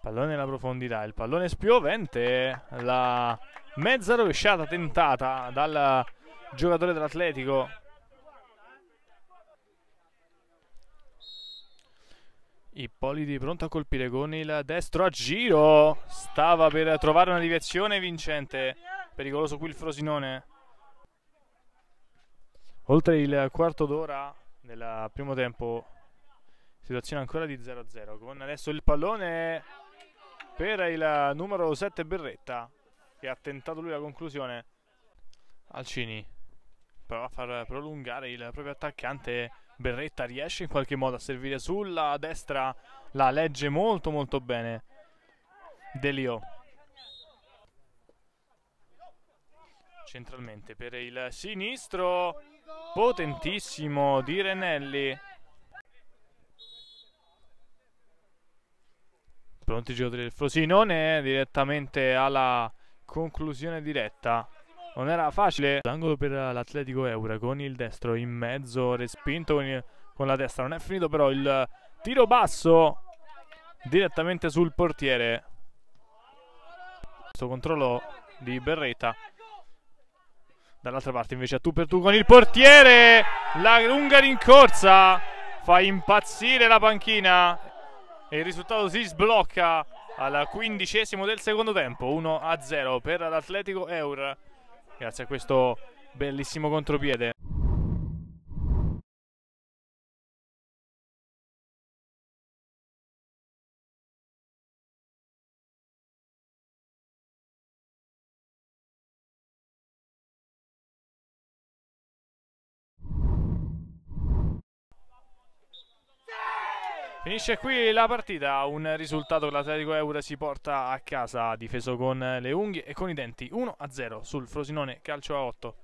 Pallone nella profondità, il pallone spiovente, la mezza rovesciata tentata dal giocatore dell'Atletico. Ippoliti pronto a colpire con il destro a giro, stava per trovare una deviazione vincente, pericoloso qui il Frosinone. Oltre il quarto d'ora del primo tempo, situazione ancora di 0-0, con adesso il pallone per il numero 7 Berretta che ha tentato lui la conclusione. Alcini. Prova a far prolungare il proprio attaccante. Berretta riesce in qualche modo a servire sulla destra. La legge molto molto bene. Delio centralmente per il sinistro. Potentissimo di Renelli Pronti i giocatori del Frosinone direttamente alla conclusione diretta. Non era facile. L'angolo per l'Atletico Eura con il destro in mezzo, respinto con, il, con la destra. Non è finito però il tiro basso direttamente sul portiere. Questo controllo di Berreta. Dall'altra parte invece a tu per tu con il portiere. La lunga rincorsa fa impazzire la panchina e il risultato si sblocca al quindicesimo del secondo tempo 1 a 0 per l'Atletico Eur grazie a questo bellissimo contropiede Finisce qui la partita, un risultato che l'Atletico Eura si porta a casa, difeso con le unghie e con i denti 1-0 sul Frosinone Calcio a 8.